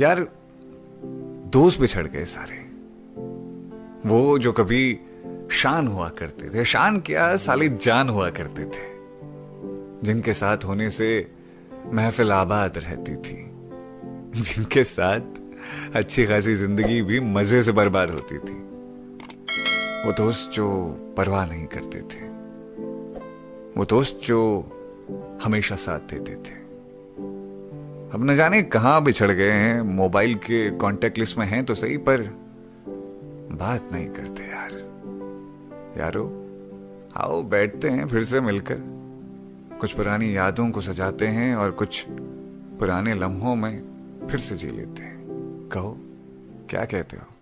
यार, दोस्त बिछड़ गए सारे। वो जो कभी शान हुआ करते थे, शान क्या साली जान हुआ करते थे, जिनके साथ होने से महफिल आबाद रहती थी, जिनके साथ अच्छी खासी ज़िंदगी भी मज़े से बर्बाद होती थी। वो दोस्त जो परवाह नहीं करते थे, वो दोस्त जो हमेशा साथ देते थे। अब न जाने कहाँ बिछड़ गए हैं। मोबाइल के कॉन्टेक्ट लिस्ट में हैं तो सही, पर बात नहीं करते यार। यारो, आओ बैठते हैं फिर से मिलकर। कुछ पुरानी यादों को सजाते हैं और कुछ पुराने लम्हों में फिर से जी लेते हैं। कहो, क्या कहते हो?